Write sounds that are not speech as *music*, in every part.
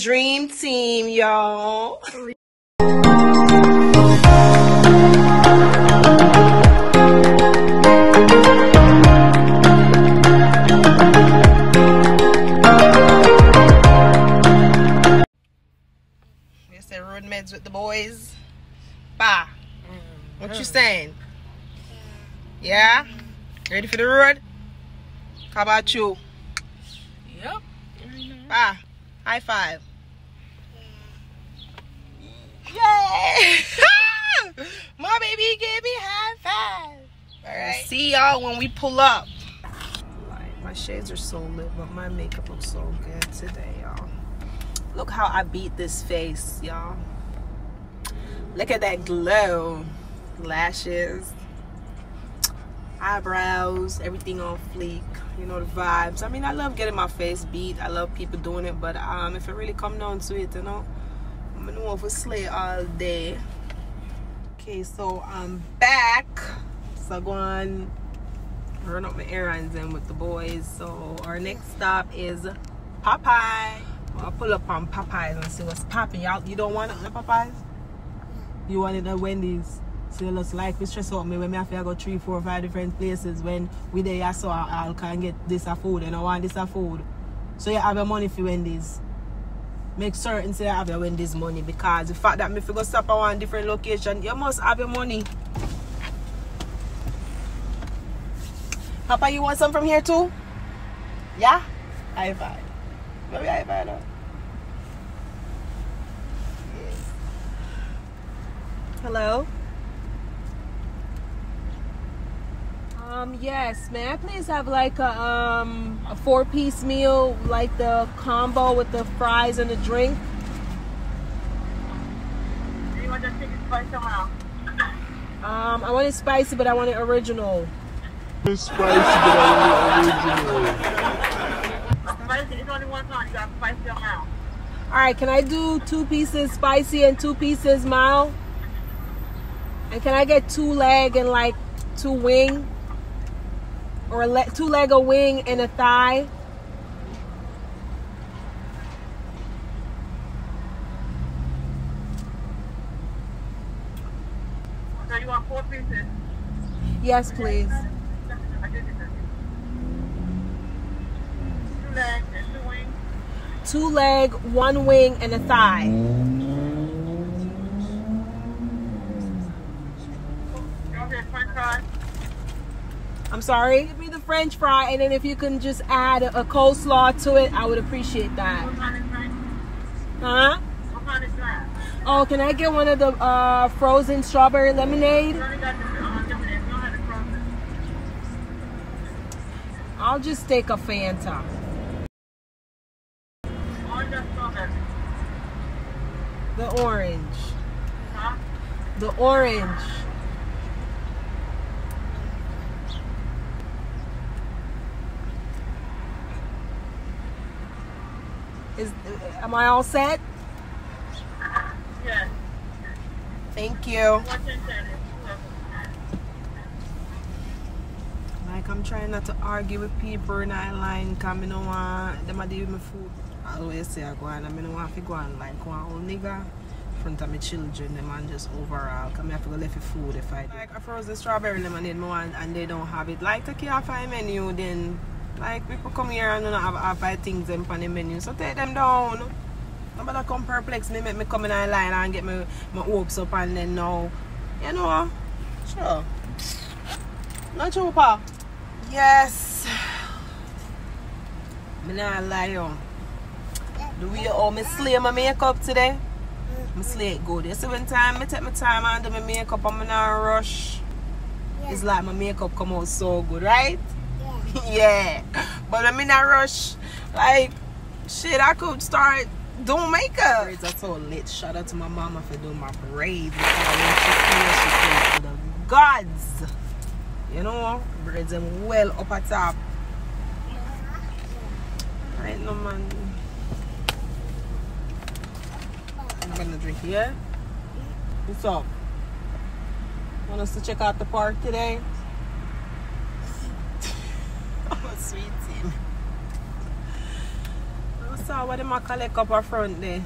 dream team, y'all. You said road meds with the boys. Bah. What you saying? Yeah? Ready for the road? How about you? Yep. Ah, high five. Yay! *laughs* My baby gave me high five. All right. See y'all when we pull up. My shades are so lit, but my makeup looks so good today, y'all. Look how I beat this face, y'all. Look at that glow. Lashes, eyebrows, everything on fleek. You know the vibes. I mean, I love getting my face beat. I love people doing it, but um, if it really come down to it, you know, Gonna move a slay all day. Okay, so I'm back. So I go on run up my errands and with the boys. So our next stop is Popeye. I'll pull up on Popeyes and see what's popping. Y'all, you don't want it Popeyes? You want it at Wendy's? So you just like me stress out me when me have to go three, four, five different places when we there so I, I can get this a food and I want this a food. So you have your money for Wendy's. Make certain say you have your Wendy's money because the fact that me go stop at one different location, you must have your money. Papa, you want some from here too? Yeah? High five. Maybe high five now. Yes. Hello? Um, yes, may I please have like a um a four piece meal, like the combo with the fries and the drink? Do you want the chicken spice around? Um, I want it spicy, but I want it original. Spicy, but I want the original. Spicy, it's only one kind. You got spicy around. All right, can I do two pieces spicy and two pieces mild? And can I get two leg and like two wing? Or le- two leg a wing and a thigh? So you want four pieces? Yes, please. I did it. Two legs and two wings. Two leg, one wing, and a thigh. That french fries? I'm sorry. Give me the French fry, and then if you can just add a, a coleslaw to it, I would appreciate that. What kind of drink? Huh? What kind of drink? Oh, can I get one of the uh, frozen strawberry lemonade? You only got the lemonade. You don't have the frozen. I'll just take a Fanta. The orange. The orange. Is am I all set? Yes. Thank you. What's in there? Like I'm trying not to argue with people in that line cause I don't want them to deal with my food. I always say I go on and I don't want to go on like one old nigga in front of my children them and just overall cause I have to go left with food if I do. Like a frozen strawberry lemonade me want and they don't have it. Like take off my menu then like people come here and don't have half five things them on the menu. So take them down. Nobody come perplex me make me come in a line and get my, my hopes up and then now you know sure. Not true, pa. Yes. Me not lie you. Do we all me slay my makeup today? Me slay it good. You see when time me take my time and do my makeup me not rush. It's like my makeup come out so good, right? *laughs* yeah. But me not rush, like shit, I could start doing makeup. Braids are so lit. Shout out to my mama for doing my braids. To the gods. You know, braids them well up at top. Right no man. I'm gonna drink here. What's up? Want us to check out the park today? oh, sweet team. Oh, saw what them a collect up a front there.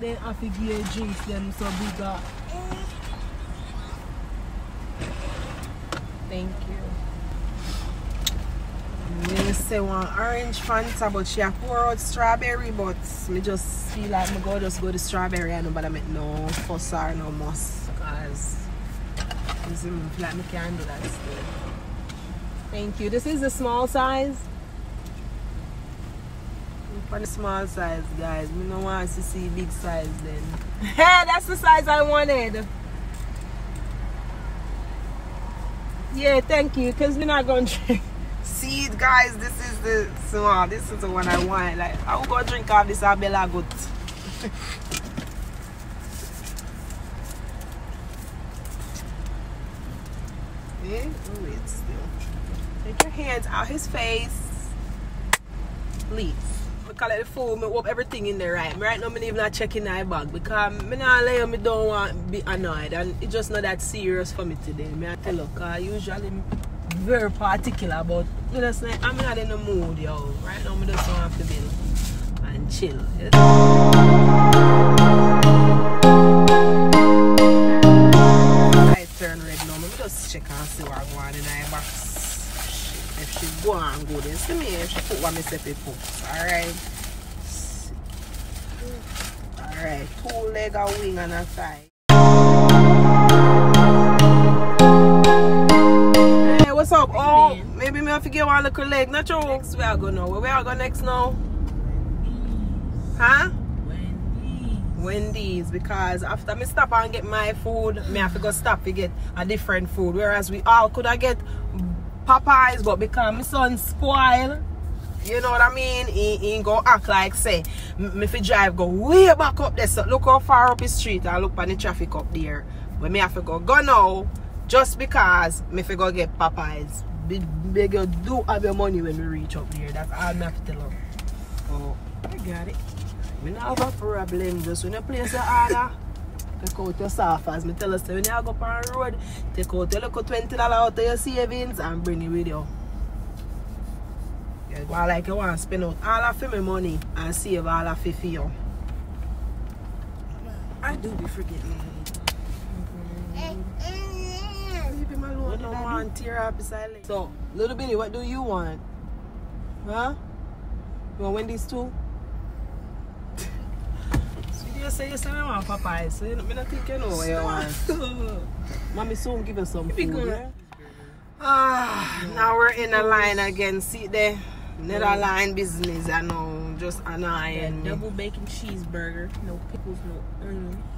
Then I fi give drinks them so bigger. Thank you. Me say one orange Fanta, but she a pour out strawberry, but me just feel like me go just go the strawberry and nobody make no fuss or no muss, cause you see me feel like me can't do that still. Thank you. This is the small size. For the small size, guys. Me no want to see big size then. *laughs* Hey, that's the size I wanted. Yeah, thank you. Cause we're not gonna *laughs* drink. See, guys, this is the small. Ah, this is the one I want. Like, I will go drink off this Abela good. yeah, *laughs* oh. Take your hands out his face, please. I collect the food, I hope everything in there right. Right now, I'm even not checking my bag because I'm not lay me don't want to be annoyed and it's just not that serious for me today. I tell you, usually very particular about, you know, say, I'm not in the mood, yo. Right now, I just want to be and chill. I turn red now, me just check and see what I want in my box. If she go and go then see me if she put what me say she put. Alright. Alright, two leg a wing and a thigh. Oh, maybe me have to get one little leg. Not sure next we are go now. Where we are go next now? Wendy's. Huh? Wendy's because after me stop and get my food, me have to go stop to get a different food. Whereas we all could have get Popeyes, but because my son spoil, you know what I mean? He, he go act like say, me fi drive go way back up there. So look how far up the street and look on the traffic up there. But me have to go go now just because me fi go get Popeyes. Big, big you do have your money when we reach up there. That's all I have to tell. Oh, I got it. Me not have a problem. Just when you place your order, take out your as Me tell us when you go up on the road, take out your little twenty dollar out of your savings and bring it with you. You go like you want to spend out all of my money and save all of it for you. I do be forgetting. Alone. Tear up his eyelid. So, little Billy, what do you want? Huh? You want Wendy's too? *laughs* You say you say you want Popeyes, so me not think you know what you want. *laughs* Mommy soon give us some food. good. yeah? Ah, now we're in a line again. See there? Another line business, I know. Just annoying me. Double bacon cheeseburger, no pickles, no onion, no fries, nuggets.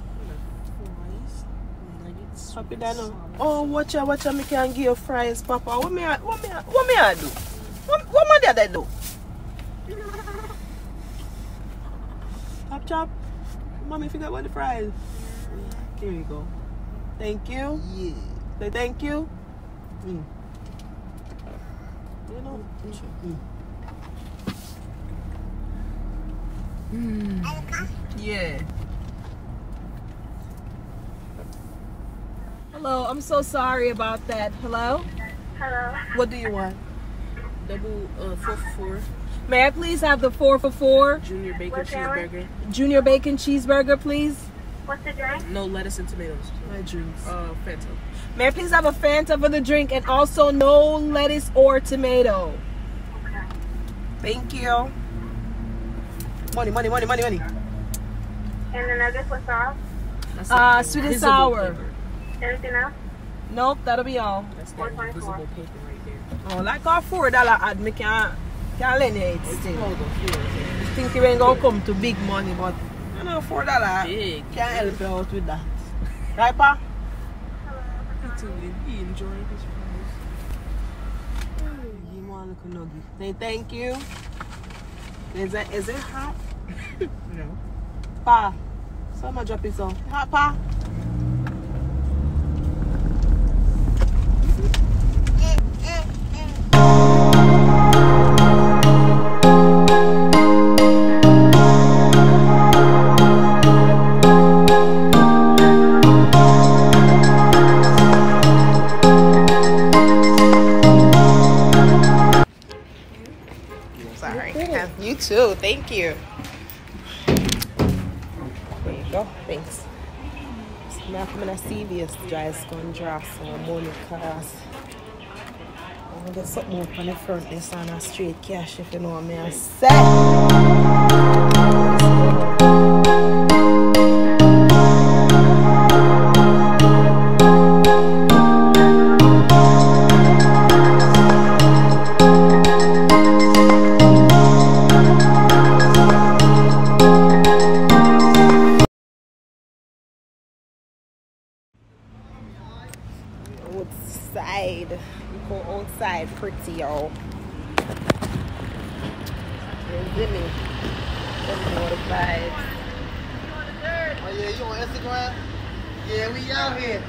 Happy that now. Oh, watch out, watch out, me can give you fries, Papa. What me, I- what me, I- what me I do? What, what my dad I do? Chop chop. Mommy forgot about the fries. Here you go. Thank you. Yeah. Say thank you. Mm. You know. Mm. Yeah. Hello, I'm so sorry about that. Hello? Hello. What do you want? Double uh, four for four, May I please have the four for four junior bacon What's cheeseburger, junior bacon cheeseburger, please? What's the drink? no lettuce and tomatoes. My drinks. Uh, Fanta. May I please have a Fanta for the drink and also no lettuce or tomato? Okay. Thank you. Money, money, money, money, money. And the nuggets with sauce? That's Uh, sweet and sour. paper. Anything else? Nope, that'll be all. That's that 424. visible paper right there. Oh, like our four dollar ad, me can't, can't lend it still. The floor. I think you ain't gonna come to big money, but you know, four dollar Big. can't help you out with that. Right, pa? He too, he enjoying his fries. Give me one little nugget. Say thank you. Is it, is it hot? *laughs* No. Pa, so I'ma drop it some. Hot, pa? Scone draw money class. I'm gonna get something up on the front this on a straight cash if you know what I say. Yeah, you on Instagram? Yeah, we out here.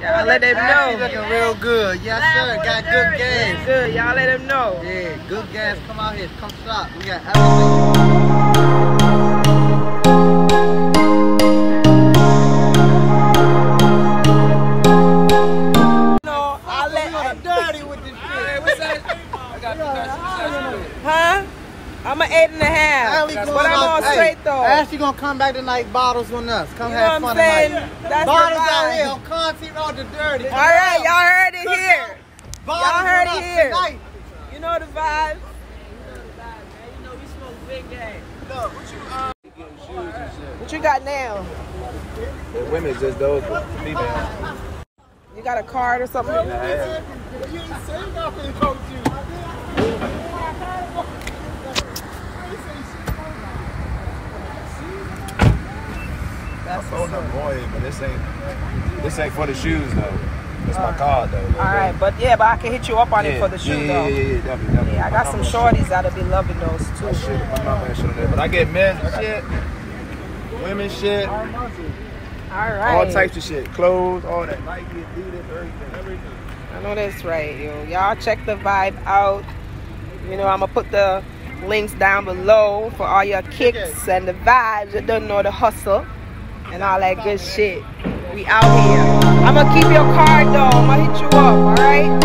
Y'all let them know. looking real good. Yes, sir. Got good games. Good. Y'all let them know. Yeah, good gas. Come out here. Come shop. We got everything. Eight and a half. But I'm out- on hey, straight though. Ashley gonna come back tonight. Bottles on us. Come You know have what fun tonight. That's Bottles out here on content all the dirty. All right, y'all heard it here. Bottles y'all heard on it us here. Tonight. You know the vibe. What you got now? The women just those females. You got a card or something? You ain't saying nothing, coach you. That's Oh no, but this ain't this ain't for the shoes though. It's my uh, card though. All right, but yeah, but I can hit you up on it for the shoe yeah, though. Yeah, yeah, yeah, definitely, definitely. Yeah, I got some shorties that'll be loving those too. My shit, my and shit. But I get men's shit, women's shit, All right. all types of shit, clothes, all that, Nike, Adidas, everything, everything. I know that's right, yo. Y'all check the vibe out. You know, I'm gonna put the links down below for all your kicks and the vibes. You don't know the hustle and all that good shit. We out here. I'm gonna keep your card though. I'm gonna hit you up, alright?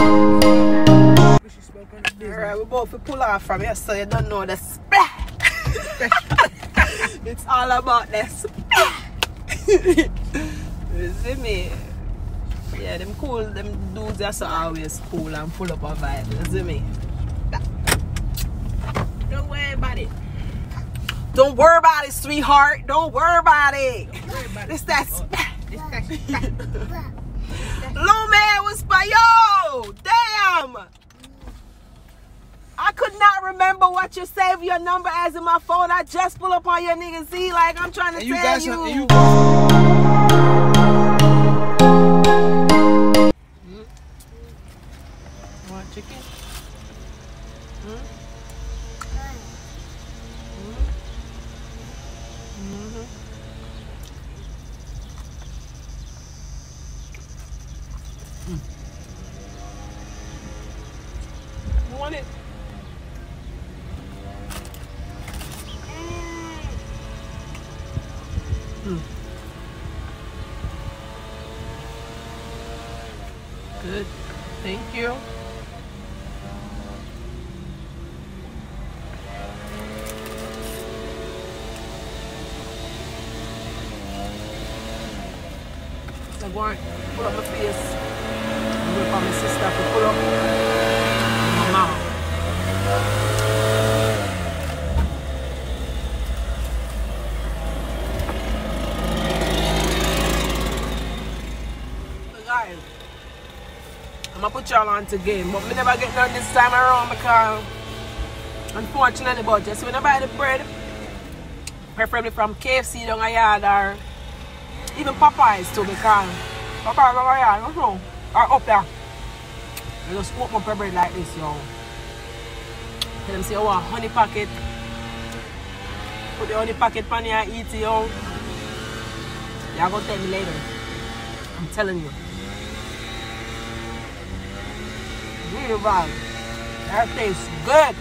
Alright, we both will pull off from here so you don't know the splat. *laughs* it's all about the splat. *laughs* you see me? Yeah, them cool, them dudes are so always cool and full up of vibe. You see me? Don't worry about it. Don't worry about it, sweetheart. Don't worry about it. It's that *laughs* man was by yo. Damn. I could not remember what you saved your number as in my phone. I just pull up on your nigga Z like I'm trying to And you tell got you. you Good. Thank you. I'm put y'all on to game, but me never get none this time around because unfortunately, but just when I buy the bread, preferably from KFC down a yard or even Popeyes too because Popeyes down a yard, you know, or up there. I just up your bread like this, yo. Tell them say, oh, a honey packet. Put the honey packet on here eat it, yo. Y'all gonna tell me later. I'm telling you. Read about it. Everything's good.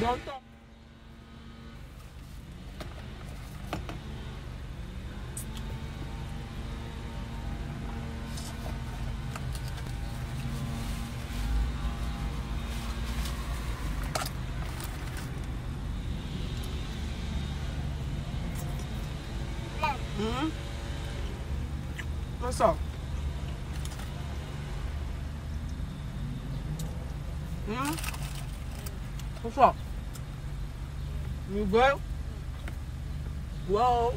Don't What's up? Hmm? What's up? You good? Whoa.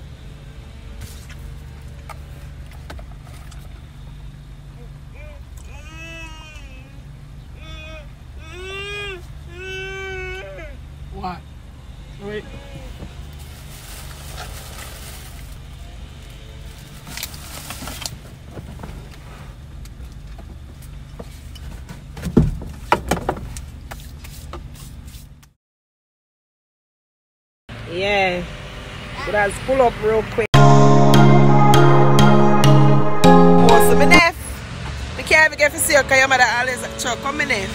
What? Wait. Yeah. Pull up real quick. Neph. I can't even get to see you because your mother always chuck. Come, my neph.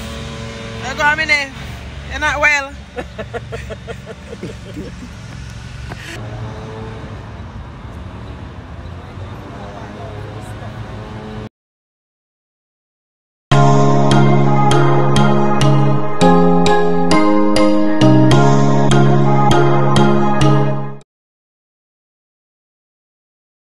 You go, my neph. You're not well. *laughs*